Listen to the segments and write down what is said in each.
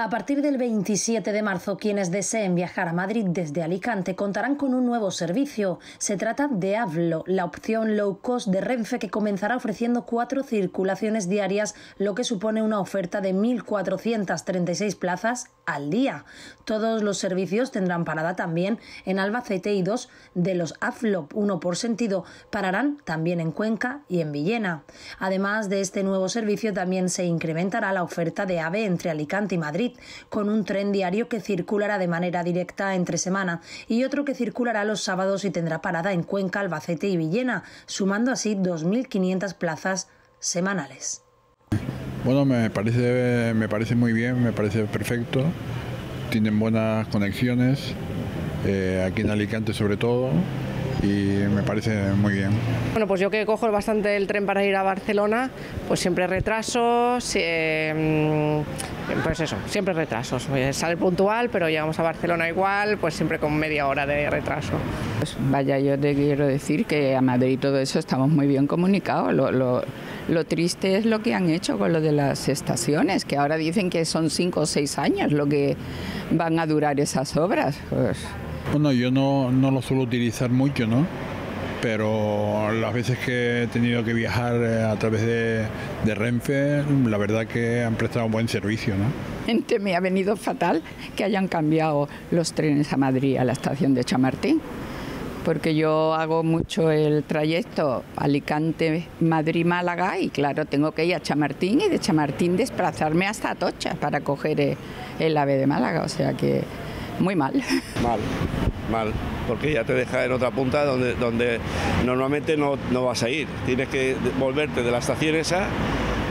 A partir del 27 de marzo, quienes deseen viajar a Madrid desde Alicante contarán con un nuevo servicio. Se trata de Avlo, la opción low cost de Renfe que comenzará ofreciendo cuatro circulaciones diarias, lo que supone una oferta de 1.436 plazas al día. Todos los servicios tendrán parada también en Albacete y dos de los Avlo, uno por sentido, pararán también en Cuenca y en Villena. Además de este nuevo servicio, también se incrementará la oferta de AVE entre Alicante y Madrid con un tren diario que circulará de manera directa entre semana y otro que circulará los sábados y tendrá parada en Cuenca, Albacete y Villena, sumando así 2.500 plazas semanales. Bueno, me parece, me parece muy bien, me parece perfecto. Tienen buenas conexiones, eh, aquí en Alicante sobre todo, y me parece muy bien. Bueno, pues yo que cojo bastante el tren para ir a Barcelona, pues siempre retrasos, eh, pues eso, siempre retrasos. Pues sale puntual, pero llegamos a Barcelona igual, pues siempre con media hora de retraso. Pues vaya, yo te quiero decir que a Madrid y todo eso estamos muy bien comunicados. Lo, lo, lo triste es lo que han hecho con lo de las estaciones, que ahora dicen que son cinco o seis años lo que van a durar esas obras. Pues, bueno, yo no, no lo suelo utilizar mucho, ¿no? Pero las veces que he tenido que viajar eh, a través de, de Renfe, la verdad que han prestado un buen servicio, ¿no? Me ha venido fatal que hayan cambiado los trenes a Madrid, a la estación de Chamartín, porque yo hago mucho el trayecto Alicante-Madrid-Málaga y claro, tengo que ir a Chamartín y de Chamartín desplazarme hasta Atocha para coger el, el AVE de Málaga, o sea que muy mal. Mal, mal, porque ya te deja en otra punta donde, donde normalmente no, no vas a ir. Tienes que volverte de la estación esa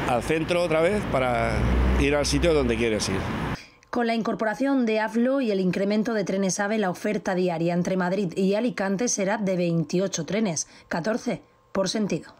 al centro otra vez para ir al sitio donde quieres ir. Con la incorporación de AFLO y el incremento de trenes AVE, la oferta diaria entre Madrid y Alicante será de 28 trenes, 14 por sentido.